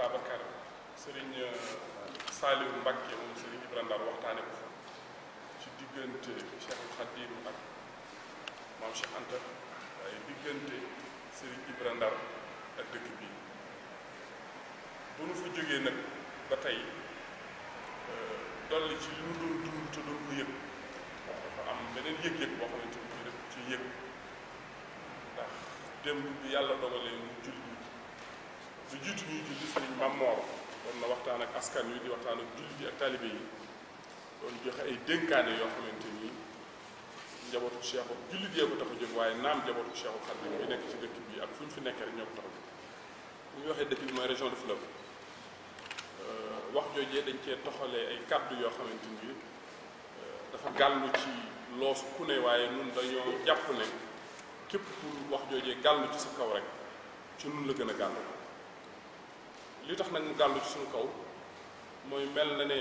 Babacar sëriñ Saliou Mbacké moom sëriñ Ibra Ndar waxtaane ko fa ci diggante Cheikh Khadim ak maam Cheikh Anta waaye diggante sëriñ Ibra Ndar ak dëkk bi bu nu fa jógee nag ba tey dolli ci li mu doon dund te doon ko yëg dafa am beneen yëg-yëg boo xamante ni daf ci yëg ndax démb bi yàlla dogalee mu julli lu jiitu ñuy julli sëriñ Maam Moor doon na waxtaan ak askan wi di waxtaan ak jullit yi ak taalibe yi doon joxe ay dénkaane yoo xamante ni njabootu Cheikhul jullit yee ko tax a jóg waaye naam njabootu Cheikhul Khadim bi nekk ci dëkk bi ak fu ñu fi nekk rek ñoo ko tax a jóg bu ñu waxee dëkk bi mooy région de Fleuve wax joojee dañ cee toxalee ay kàddu yoo xamante ni dafa gàllu ci loosu ku ne waaye nun dañoo jàpp ne képp ku wax joojee gàllu ci sa kaw rek ci nun la gën a gàllu li tax nag mu gàllu ci suñu kaw mooy mel na ne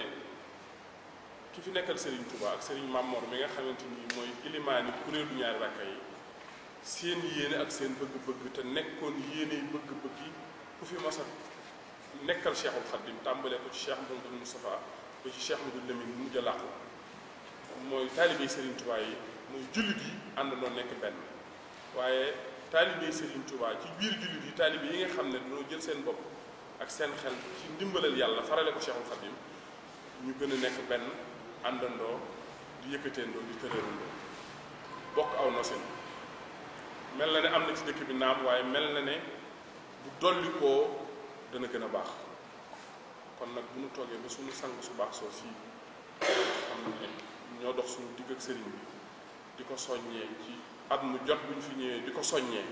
ki fi nekkal Serigne Touba ak Serigne Mamor mi nga xamante ni mooy ilimaani kuréelu ñaari rakka yi seen yéene ak seen bëgg-bëgg te nekkoon yéene yi bëgg-bëgg yi ku fi masa nekkal Cheikhul Khadim tàmbalee ko ci Cheikh Mouhamadou Moustapha ba ci Cheikh Mouhamadou Lamine mu mujj a làqu mooy taalibe Serigne Touba yi mooy jullit yi ànd noo nekk benn waaye taalibe Sëriñ Tuubaa ci biir jullit yi taalibe yi nga xam ne dañoo jël seen bopp ak seen xel ci ndimbalal yàlla farale ko Cheikhul Khadim ñu gën a nekk benn àndandoo di yëkkateendoo di tërërandoo bokk aw nosin mel na ne am na ci dëkk bi naam waaye mel na ne bu dolli koo dana gën a baax kon nag bu ñu toogee ba suñu sang su baax soo si xam ne ñoo dox suñu digg ak sëriñ bi di ko soññee ci at mu jot bu ñu fi ñëwee di ko soññee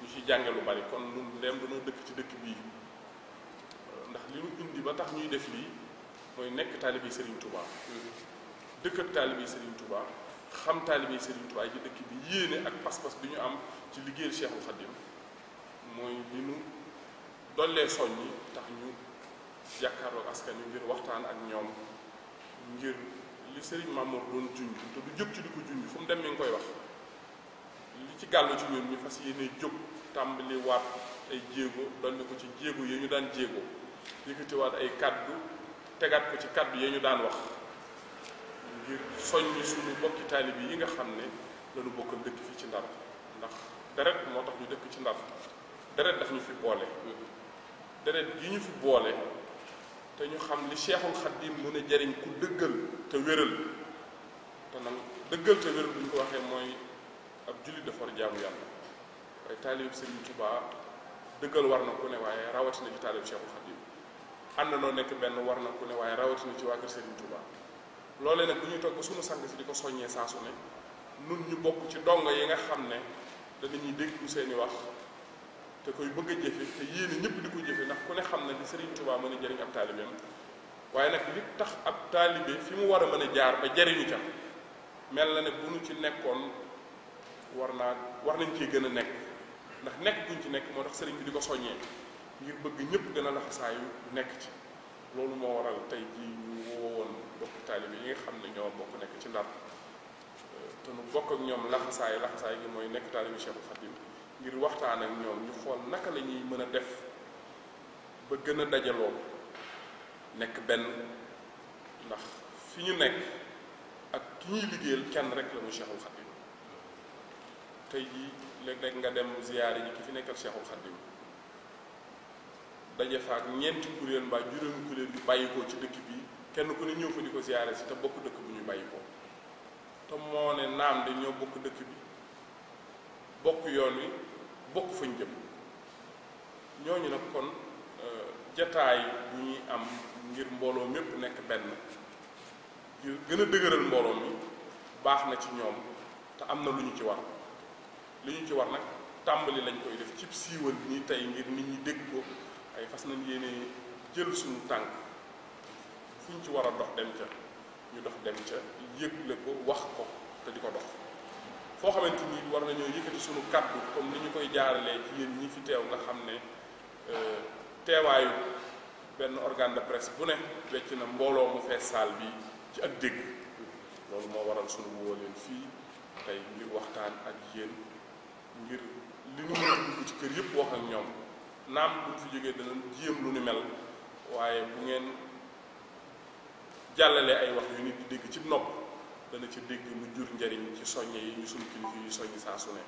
ñu ci jànge lu bari kon ñun ndem dañoo dëkk ci dëkk bii ndax li ñu indi ba tax ñuy def lii mooy nekk taalibe Serigne Touba dëkk ak taalibe Serigne Touba xam taalibe Serigne Touba ci dëkk bi yéene ak pas-pas bi ñu am ci liggéeyal Cheikhul Khadim mooy li ñu dollee soññi tax ñu jàkkaarloog askan wi ngir waxtaan ak ñoom ngir li sëriñ Mamour doon junj te du jóg ci di ko junj fu mu dem mi ngi koy wax li ci gàllu ci ñun ñu fas yéene jóg tàmbali waat ay jéego dolli ko ci jéego yi ñu daan jéego yëkkatiwaat ay kàddu tegaat ko ci kàddu yi ñu daan wax ngir soññi suñu bokki taalibe yi nga xam ne lañu bokkal dëkk fii ci Ndar ndax deret moo tax ñu dëkk ci Ndar deret daf ñu fi boole deret yi ñu fi boole te ñu xam li Cheikhul Khadim mën a jariñ ku dëggal te wéral te nag dëggal te wéral bu ñu ko waxee mooy ab jullit dafa war jaamu yàlla waaye taalib Serigne Touba dëggal war na ku ne waaye rawatina ci taalib Cheikhul Khadim ànd noo nekk benn war na ku ne waaye rawatina ci waa kër Serigne Touba loolee nag bu ñuy toog ba sunu sang si di ko soññee saa su ne nun ñu bokk ci dongo yi nga xam ne danañuy déglu seeni wax te koy bëgg a jëfe te yéene ñëpp di ko jëfe ndax ku ne xam na ni Serigne Touba mën a jëriñ ab taalibeem waaye nag li tax ab taalibe fi mu war a mën a jaar ba jëriñu ca mel na ne bu nu ci nekkoon war naa war nañ cee gën a nekk ndax nekk buñ ci nekk moo tax sëriñ bi di ko soññee ngir bëgg ñëpp gën a laxasaayu nekk ci loolu moo waral tey jii ñu woowoon bokk taalibe yi nga xam ne ñoo bokk nekk ci Ndar te nu bokk ak ñoom laxasaay laxasaay gi mooy nekk taalibe Cheikhul Khadim ngir waxtaan ak ñoom ñu xool naka la ñuy mën a def ba gën a dajaloo nekk benn ndax fi ñu nekk ak ki ñuy liggéeyal kenn rek la mu Cheikhul Khadim tey jii léeg-léeg nga dem ziyaare ji ki fi nekkal Cheikhul Khadim daje fa ak ñeenti kuréel mbaa juróomi kuréel yu bàyyi ko ci dëkk bi kenn ku ne ñëw fa di ko ziyaare si te bokk dëkk bu ñu bàyyi ko te moo ne naam de ñoo bokk dëkk bi bokk yoon wi bokk fañ jëm ñooñu nag kon euh, jataay bu ñuy am ngir mbooloo mépp nekk benn ngir gën a dëgëral mbooloo mi baax na ci ñoom te am na lu ñu ci war li ñu ci war nag tàmbali lañ koy def cib siiwal nii tey ngir nit ñi dégg ko ay fas nañ yéene jël suñu tànk fu ñu ci war a dox dem ca ñu dox dem ca yëgle ko wax ko te di ko dox foo xamante ni war nañoo yëkkati sunu kàddu comme ni ñu koy jaaralee ci yéen ñi fi teew nga xam ne euh, teewaayu benn organe de presse bu ne wecc na mbooloo mu fees saal bi ci ak dégg loolu moo waral sunu woo leen fii tey ngir waxtaan ak yéen ngir li ñu mën a dugg ci kër yëpp wax ak ñoom naam buñ fi jógee dana jéem lu ni mel waaye bu ngeen jàllale ay wax yu nit di dégg ci nopp dana ci dégg lu jur njariñ ci soññe yi ñu suñu kilifa yi soññi saa su ne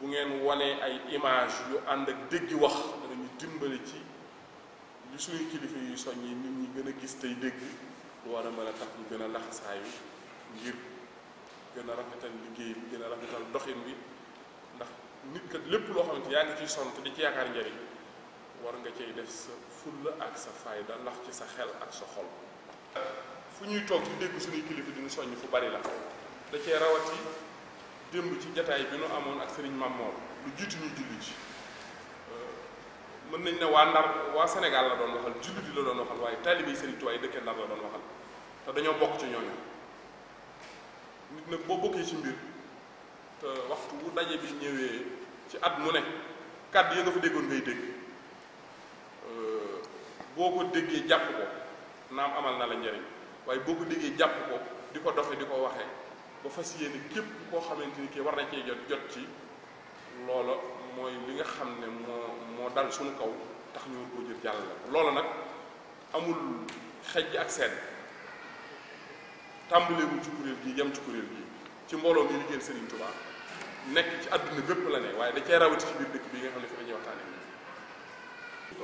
bu ngeen wanee ay image yu ànd ak déggi wax danañu dimbali ci li suñu kilifa yi soññi nit ñi gën a gis tey dégg lu war a mën a tax ñu gën a laxasaayu ngir gën a rafetal liggéey bi gën a rafetal doxin bi ndax nit kat lépp loo xamante yaa ngi ciy sonn te di ci yaakaar njariñ war nga cay def sa fulla ak sa fayda ndax ci sa xel ak sa xol fu ñuy toog di dégg suñuy kilifa di ñu soññ fu bari la da cee rawati démb ci jataay bi nu amoon ak sëriñ Mamoor lu jiitu ñuy julli ci mën nañ ne waa Ndar waa Sénégal la doon waxal julli di la doon waxal waaye taalibe yi sëriñ Tuubaa yi dëkkee Ndar la doon waxal te dañoo bokk ci ñooñu nit nag boo bokkee ci mbir te waxtu wu daje bi ñëwee ci at mu ne kàddu yi nga fa déggoon ngay dégg euh, boo ko déggee jàpp ko naam amal na la njariñ waaye boo ko déggee jàpp ko di ko doxe di ko waxee ba fas yéene képp koo xamante ni kii war na cee jot jot ci loola mooy li nga xam ne moo moo dal suñu kaw tax ñu war koo jël jàll la loola nag amul xejj ak seen tàmbaleegul ci kuréel gi yem ci kuréel gi ci mbooloo mi liggéeyal Serigne Touba nekk ci àdduna bépp la ne waaye da cee rawati ci biir dëkk bi nga xam ne fi la ñuy waxtaane nii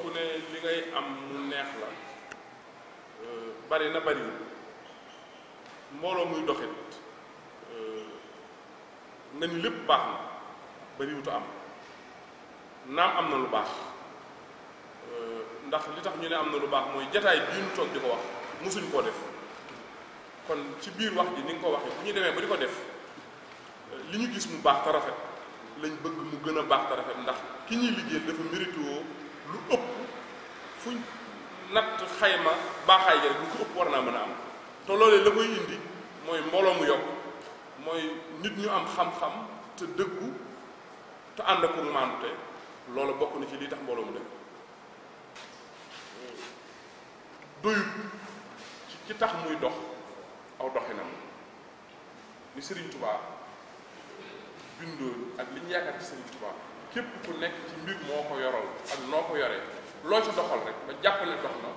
ku ne li ngay am mu neex la euh, bari na bari mbooloo muy doxit euh, nga ni lépp baax na bariwutu am naam am na lu baax euh, ndax li tax ñu ne am na lu baax mooy jataay bii ñu toog di ko wax musuñ koo def kon ci biir wax ji ni nga ko waxee bu ñu demee ba di ko def li ñu gis mu baax te rafet lañ bëgg mu gën a baax te rafet ndax ki ñuy liggéey dafa méritoo lu ëpp fuñ natt xayma baaxaay ja rek lu ko ëpp war naa mën a am te loolee la koy indi mooy mbooloo mu yokk mooy nit ñu am xam-xam te dëggu te ànd ak maanute loolu bokk na ci lii tax mbooloo mu dëgg doyut ci ci tax muy dox aw doxinam li Serigne Touba bindoon ak li ñu yaakaar ci Serigne Touba képp ku nekk ci mbir moo ko yoral ak noo ko yoree loo ci doxal rek ba jàpp ne dox na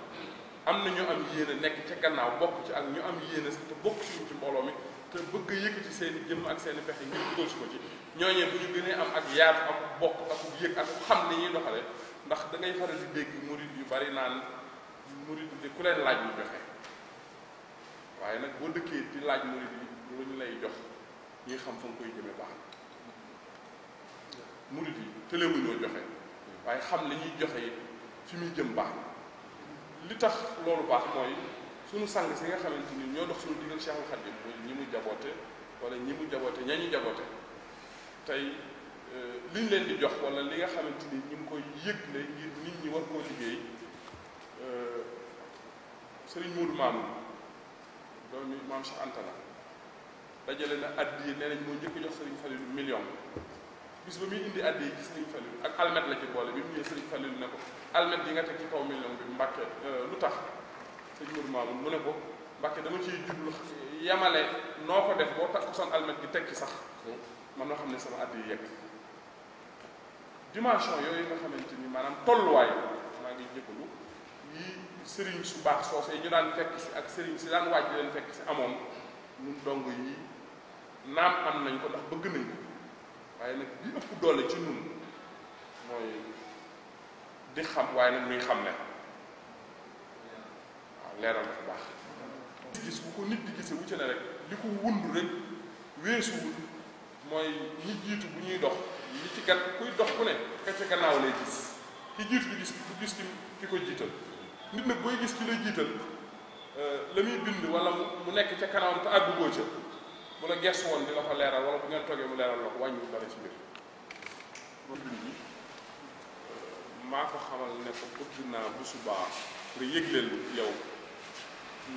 am na ñu am yéene nekk ca gannaaw bokk ci ak ñu am yéene sax te bokk ci ci mbooloo mi te bëgg a yëkkati seen i jëmm ak seen i pexe ngir dugal si ko ci ñooñee bu ñu gënee am ak yaatu ak bokk ak yëg ak xam ni ñuy doxale ndax da ngay faral di dégg murid yu bari naan murid yi ku leen laaj ñu joxe waaye nag boo dëkkee di laaj murid yi lu ñu lay jox ñuy xam fa nga koy jëme baax na murid yi tëlewuñoo joxe waaye xam li ñuy joxe yi fi muy jëm baax na li tax loolu baax mooy suñu sang si nga xamante ni ñoo dox suñu digal Cheikhul Khadim mooy ñi mu jaboote wala ñi mu jaboote ña ñu jaboote tey euh, li ñu leen di jox wala li nga xamante ni ñu ngi koy yëgle ngir nit ñi war koo liggéey euh, sëriñ Mourou Maam doomi maam Cheikh Anta la dajale na addi yi nee nañ moo njëkk jox sëriñ Falilou million bis ba muy indi addi yi ci sëriñ Falilou ak almet la ci boole bi mu ñëwee sëriñ Falilou ne ko almet yi nga teg ci kaw million bi Mbàkke euh, lu tax sëñ Mourou Mamoun mu ne ko Mbàkke dama ciy jublu yamale noo ko def boo takku son almet gi tekki sax man na xam ne sama at yi yegg dimension yooyu nga xamante ni maanaam tolluwaay maa ngi jégalu yi sëriñ su baax soosee ñu daan fekk si ak sëriñ si daan waaj leen fekk si amoon ñun dong yi naam am nañ ko ndax bëgg nañ ko waaye nag bi ëpp doole ci ñun mooy di xam waaye nag muy xam ne waaw leeral dafa baax gis bu ko nit di gisee wu ci ne rek li ko wund rek weesuwul mooy ñi jiitu bu ñuy dox li ci gan kuy dox ku ne ka ca gannaaw lay gis ki jiitu di gis du gis ki ki ko jiital nit nag booy gis ki lay jiital la muy bind wala mu nekk ca kanamam te àggugoo ca bu la gees woon di la ko leeral wala bu ngeen toogee mu leeral la ko wàññiwul dara ci mbir maa ko xamal ne ko bëgg naa bu subaa nga yëgleel yow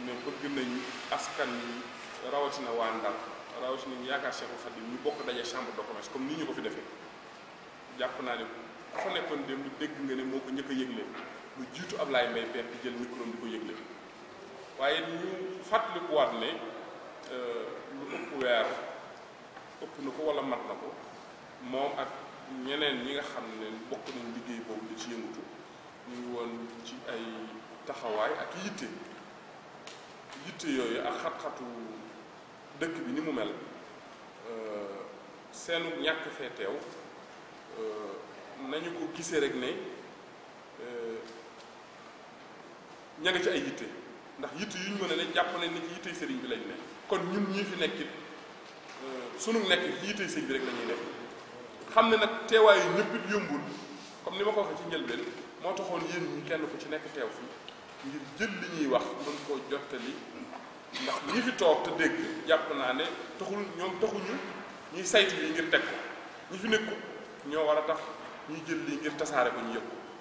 ne bëgg nañ askan yi rawatina waa Ndar rawatina ñu yaakaar Cheikhul Khadim ñu bokk daje chambre de commerce comme ni ñu ko fi defee jàpp naa ne ku fa nekkoon démb dégg nga ne moo ko njëkk a yëgle lu jiitu Ablaye Mbaye Pekh di jël micro di ko yëgle waaye ñu fàttalikuwaat ne lu ëpp weer ëpp na ko wala mat na ko moom ak ñeneen ñi nga xam ne bokk nañ liggéey boobu di ci yëngatu ñu ngi woon ci ay taxawaay ak yitte yitte yooyu ak xat-xatu dëkk bi ni mu mel euh, seenu ñàkk fee teew euh, nañu ko gisee rek ne euh, ña nga ci ay yitte ndax yitte yu ñu mën a ne jàpp nañ ni ci yittey sëriñ bi lañ ne kon ñun ñii fi nekk it sunu nekk ci yittey sëriñ bi rek la ñuy nekk xam ne nag teewaayu ñëpp it yombul comme ni ma ko waxee ci njëlbeen moo taxoon yéen ñi kenn ku ci nekk teew fi ngir jël li ñuy wax mën koo jottali ndax ñi fi toog te dégg jàpp naa ne taxul ñoom taxuñu ñuy saytu yi ngir teg ko ñi fi nekkul ñoo war a tax ñuy jël lii ngir tasaare ko ñu yëpp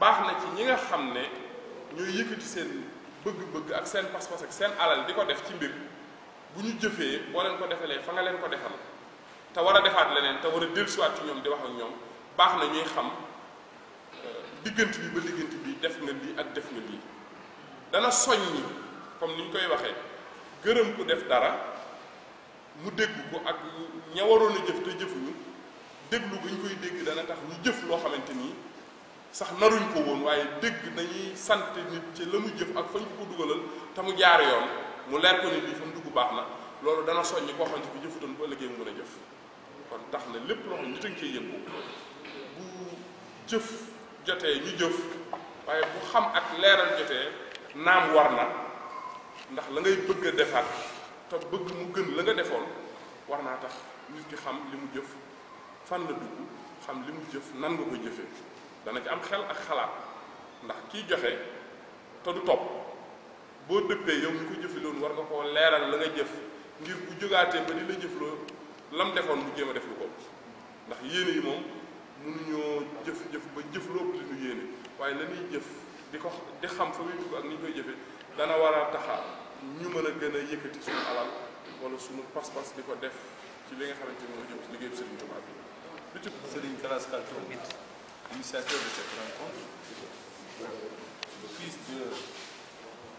baax na ci ñi nga xam ne ñooy yëkkati seen bëgg-bëgg ak seen pas-pas ak seen alal di ko def ci mbir bu ñu jëfee boo leen ko defalee fa nga leen ko defal te war a defaat leneen te war a dellusiwaat ci ñoom di wax ak ñoom baax na ñuy xam diggante bi ba diggante bi def nga lii ak def nga lii dana soññi comme ni ñu koy waxee gërëm ku def dara mu dégg ko ak ña waroon a jëf te jëfuñu déglu bu ñu koy dégg dana tax ñu jëf loo xamante ni sax naruñ ko woon waaye dégg dañuy sant nit ci la mu jëf ak fañ ko dugalal te mu jaar yoon mu leer ko ni lii fa mu dugg baax na loolu dana soññi koo xamante bi jëfutoon bu ëllëgee mu mën a jëf kon tax na lépp loo xam nit a ngi koy yëngu bu jëf jotee ñu jëf waaye bu xam ak leeral jotee naam war na ndax la ngay bëgg a defaat te bëgg mu gën la nga defoon war naa tax nit ki xam li mu jëf fan la dugg xam li mu jëf nan nga ko jëfee dana ci am xel ak xalaat ndax kiy joxe te du topp boo dëppee yow mi ko jëfe loolu war nga koo leeral la nga jëf ngir bu jógaatee ba di la jëfloo lam defoon mu jéem a def lu ko ndax yéene yi moom mënuñoo jëf jëf ba jëf loo li ñu yéene waaye la ñuy jëf di ko di xam fa muy dugg ak ni ñu koy jëfe dana war a taxa ñu mën a gën a yëkkati suñu alal wala suñu pas-pas di ko def ci li nga xamante ni moo jëm ci liggéeyu Serigne Touba bi lu ci Serigne Galass Kaltoum initiateur de cette rencontre le fils de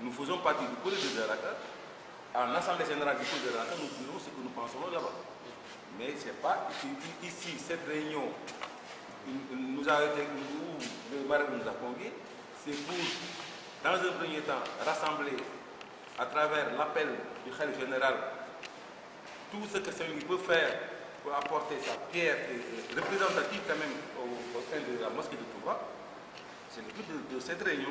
Nous faisons partie du courrier de Deraka. En Assemblée générale du courrier de Deraka, nous dirons ce que nous pensons là-bas. Mais ce n'est pas ici, cette réunion nous a, été, nous, le Maroc nous a convié, c'est pour dans un premier temps, rassembler à travers l'appel du Khalif général tout ce que celui peut faire pour apporter sa pierre représentative quand même au, sein de la mosquée de Touba. C'est le but de, cette réunion.